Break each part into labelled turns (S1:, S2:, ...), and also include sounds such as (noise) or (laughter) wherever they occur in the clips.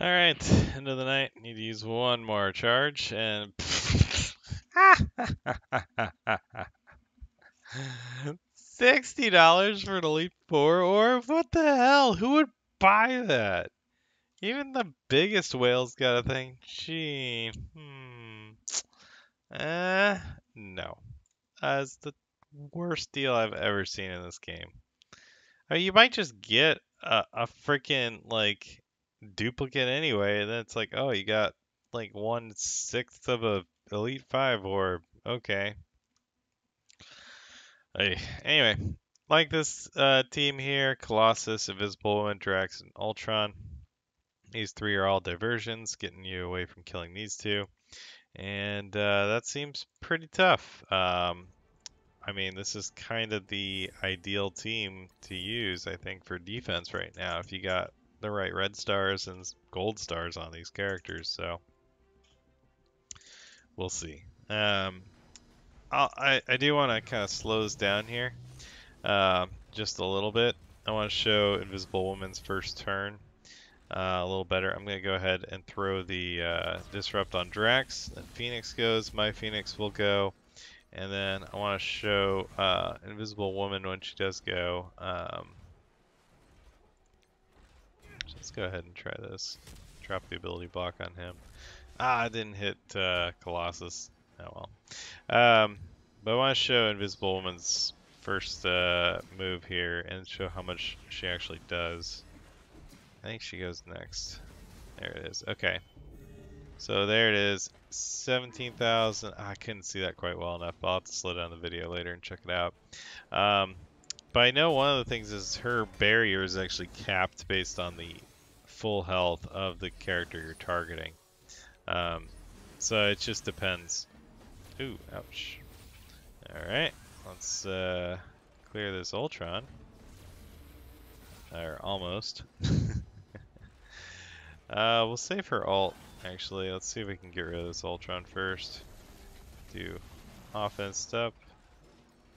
S1: Alright, end of the night. Need to use one more charge and. (laughs) Sixty dollars for an Elite Four orb? What the hell? Who would buy that? Even the biggest whale's got a thing. Gee, hmm. Uh, no. That's the worst deal I've ever seen in this game. I mean, you might just get a, a freaking like duplicate anyway, and then it's like, oh, you got like one sixth of a Elite Five orb. Okay. Hey, anyway, like this uh, team here: Colossus, Invisible Woman, Drax, and Ultron. These three are all diversions, getting you away from killing these two, and uh, that seems pretty tough. Um, I mean, this is kind of the ideal team to use, I think, for defense right now. If you got the right red stars and gold stars on these characters, so we'll see. Um, I I do want to kind of slow this down here, uh, just a little bit. I want to show Invisible Woman's first turn uh, a little better. I'm gonna go ahead and throw the uh, disrupt on Drax. Then Phoenix goes. My Phoenix will go, and then I want to show uh, Invisible Woman when she does go. Um, Let's go ahead and try this. Drop the ability block on him. Ah, I didn't hit uh, Colossus. Oh well. Um, but I want to show Invisible Woman's first uh, move here and show how much she actually does. I think she goes next. There it is. Okay. So there it is. 17,000. Oh, I couldn't see that quite well enough. I'll have to slow down the video later and check it out. Um, but I know one of the things is her barrier is actually capped based on the full health of the character you're targeting. Um, so it just depends. Ooh, ouch. Alright, let's uh, clear this Ultron. Or almost. (laughs) uh, we'll save her alt, actually. Let's see if we can get rid of this Ultron first. Do offense step.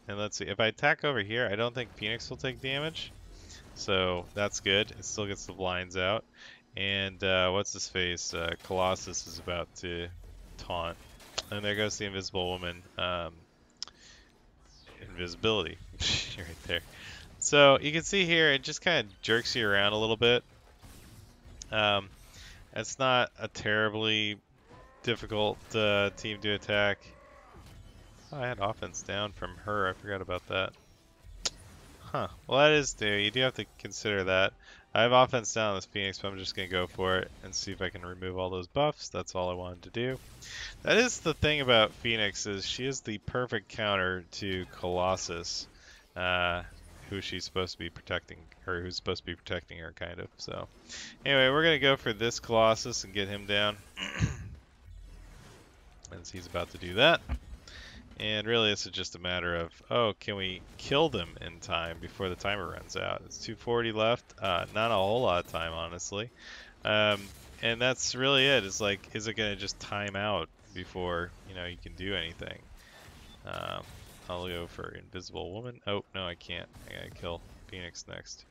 S1: And let's see, if I attack over here, I don't think Phoenix will take damage. So that's good. It still gets the blinds out. And uh, what's his face? Uh, Colossus is about to taunt. And there goes the Invisible Woman. Um, invisibility. (laughs) right there. So you can see here, it just kind of jerks you around a little bit. Um, it's not a terribly difficult uh, team to attack. Oh, I had offense down from her. I forgot about that. Huh. Well, that is new. You do have to consider that. I have offense down on this Phoenix, but I'm just going to go for it and see if I can remove all those buffs. That's all I wanted to do. That is the thing about Phoenix is she is the perfect counter to Colossus, uh, who she's supposed to be protecting, or who's supposed to be protecting her, kind of. So, anyway, we're going to go for this Colossus and get him down. (clears throat) As he's about to do that. And really, this is just a matter of, oh, can we kill them in time before the timer runs out? It's 240 left. Uh, not a whole lot of time, honestly. Um, and that's really it. It's like, is it going to just time out before, you know, you can do anything? Um, I'll go for Invisible Woman. Oh, no, I can't. I gotta kill Phoenix next.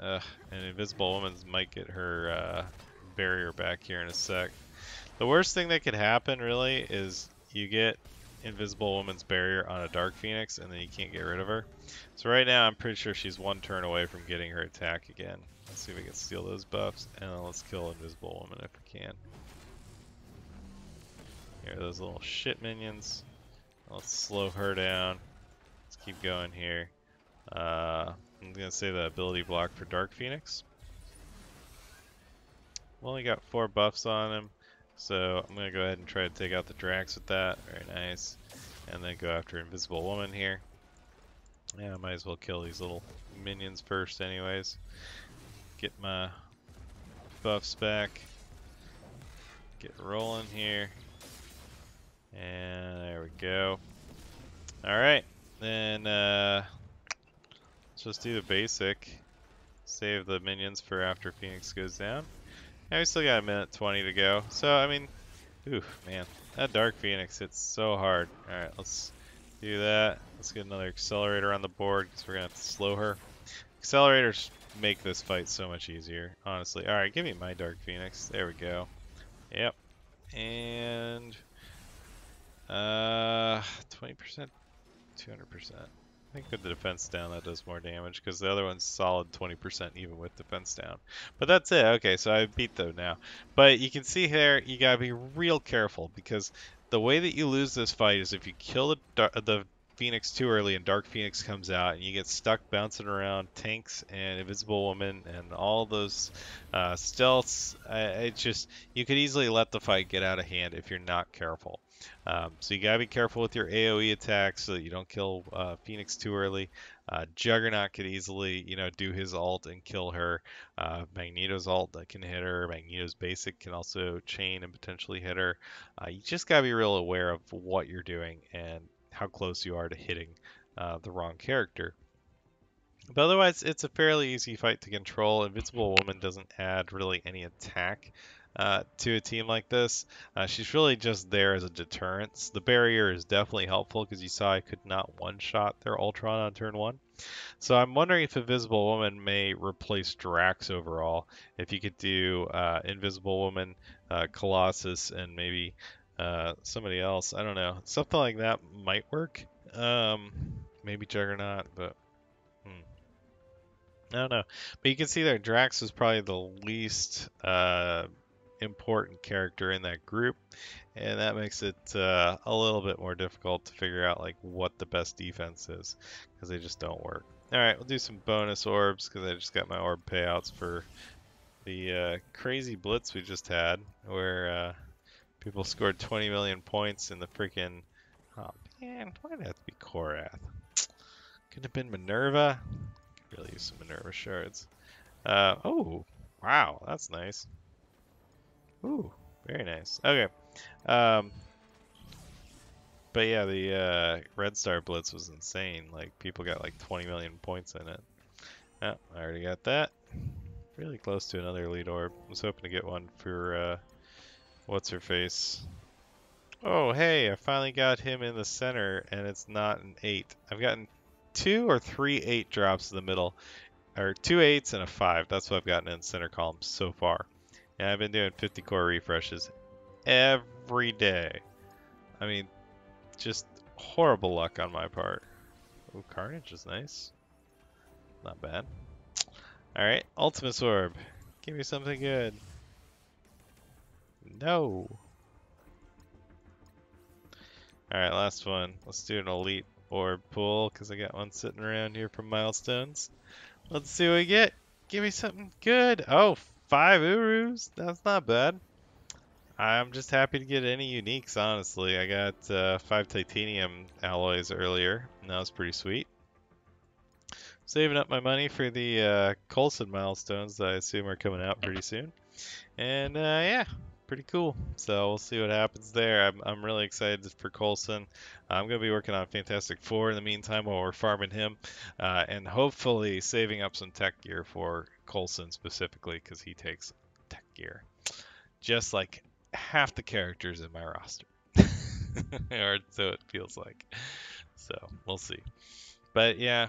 S1: Ugh, and Invisible Woman might get her uh, barrier back here in a sec. The worst thing that could happen, really, is you get Invisible Woman's barrier on a Dark Phoenix, and then you can't get rid of her. So right now, I'm pretty sure she's one turn away from getting her attack again. Let's see if we can steal those buffs, and then let's kill Invisible Woman if we can. Here, those little shit minions. Let's slow her down. Let's keep going here. Uh, I'm gonna say the ability block for Dark Phoenix. We only got four buffs on him. So I'm going to go ahead and try to take out the Drax with that. Very nice. And then go after Invisible Woman here. Yeah, I might as well kill these little minions first anyways. Get my buffs back. Get rolling here. And there we go. Alright, then uh, let's just do the basic. Save the minions for after Phoenix goes down. Yeah, we still got a minute 20 to go. So, I mean, oof, man. That Dark Phoenix hits so hard. Alright, let's do that. Let's get another accelerator on the board because we're going to have to slow her. Accelerator's make this fight so much easier, honestly. All right, give me my Dark Phoenix. There we go. Yep. And uh, 20%, 200%. I think with the defense down that does more damage because the other one's solid 20% even with defense down. But that's it. Okay, so I beat them now. But you can see here, you gotta be real careful because the way that you lose this fight is if you kill the, the Phoenix too early and Dark Phoenix comes out and you get stuck bouncing around tanks and Invisible Woman and all those uh, stealths. It just you could easily let the fight get out of hand if you're not careful. Um, so you gotta be careful with your AOE attacks so that you don't kill uh, Phoenix too early. Uh, Juggernaut could easily, you know, do his alt and kill her. Uh, Magneto's alt that can hit her. Magneto's basic can also chain and potentially hit her. Uh, you just gotta be real aware of what you're doing and how close you are to hitting uh, the wrong character. But otherwise, it's a fairly easy fight to control. Invincible Woman doesn't add really any attack uh, to a team like this. Uh, she's really just there as a deterrence. The barrier is definitely helpful because you saw I could not one-shot their Ultron on turn one. So I'm wondering if Invisible Woman may replace Drax overall. If you could do uh, Invisible Woman, uh, Colossus, and maybe uh, somebody else. I don't know. Something like that might work. Um, maybe Juggernaut, but hmm. I don't know. But you can see there, Drax is probably the least uh, important character in that group, and that makes it uh, a little bit more difficult to figure out like what the best defense is because they just don't work. All right, we'll do some bonus orbs because I just got my orb payouts for the uh, crazy blitz we just had, where uh, People scored 20 million points in the freaking. Oh man, why did to be Korath? Could have been Minerva. Could really use some Minerva shards. Uh, oh, wow, that's nice. Ooh, very nice. Okay. Um, but yeah, the uh, Red Star Blitz was insane. Like, people got like 20 million points in it. Oh, I already got that. Really close to another lead orb. I was hoping to get one for uh, What's her face? Oh, hey, I finally got him in the center, and it's not an 8. I've gotten two or three 8 drops in the middle, or two 8s and a 5. That's what I've gotten in center columns so far. And I've been doing 50 core refreshes every day. I mean, just horrible luck on my part. Oh, Carnage is nice. Not bad. Alright, Ultimate Orb. Give me something good. No. Alright, last one. Let's do an elite orb pull, because I got one sitting around here from Milestones. Let's see what we get. Give me something good. Oh, five Urus. That's not bad. I'm just happy to get any uniques, honestly. I got uh, five titanium alloys earlier, and that was pretty sweet. Saving up my money for the uh, Coulson milestones that I assume are coming out pretty soon. And uh, yeah, pretty cool. So we'll see what happens there. I'm, I'm really excited for Coulson. I'm going to be working on Fantastic Four in the meantime while we're farming him, uh, and hopefully saving up some tech gear for Coulson specifically because he takes tech gear, just like half the characters in my roster, (laughs) or so it feels like. So we'll see. But yeah,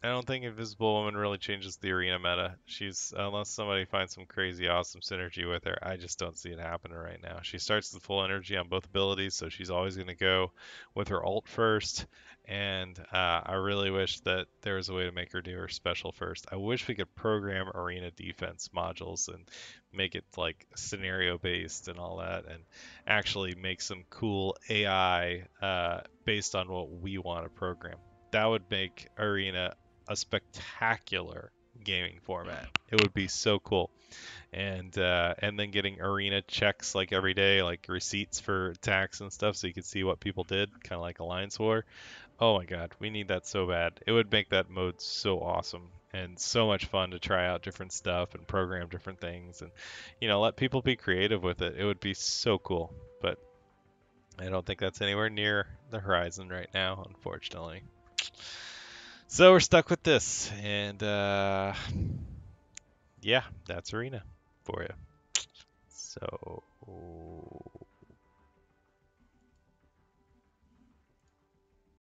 S1: I don't think Invisible Woman really changes the arena meta. She's unless somebody finds some crazy awesome synergy with her, I just don't see it happening right now. She starts with full energy on both abilities, so she's always going to go with her ult first. And uh, I really wish that there was a way to make her do her special first. I wish we could program arena defense modules and make it like scenario based and all that, and actually make some cool AI uh, based on what we want to program that would make arena a spectacular gaming format. It would be so cool. And uh, and then getting arena checks like every day, like receipts for tax and stuff, so you can see what people did, kind of like Alliance War. Oh my God, we need that so bad. It would make that mode so awesome and so much fun to try out different stuff and program different things, and you know let people be creative with it. It would be so cool, but I don't think that's anywhere near the horizon right now, unfortunately. So we're stuck with this, and uh, yeah, that's Arena for you. So